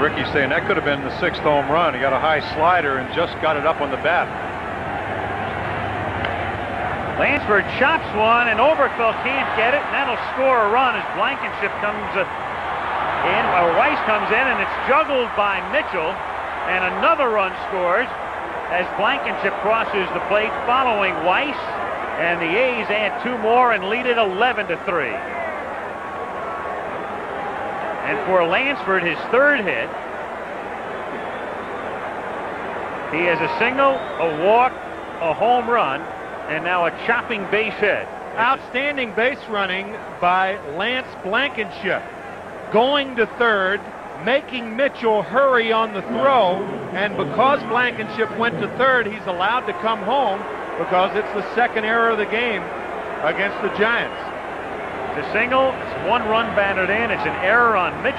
Ricky's saying that could have been the sixth home run. He got a high slider and just got it up on the bat. Lansford chops one, and Oberkfell can't get it, and that'll score a run as Blankenship comes in, or Weiss comes in, and it's juggled by Mitchell, and another run scores as Blankenship crosses the plate following Weiss, and the A's add two more and lead it 11 to 3. And for Lansford, his third hit, he has a single, a walk, a home run, and now a chopping base hit. Outstanding base running by Lance Blankenship. Going to third, making Mitchell hurry on the throw, and because Blankenship went to third, he's allowed to come home because it's the second error of the game against the Giants. A single, it's one run batted in, it's an error on Mitchell.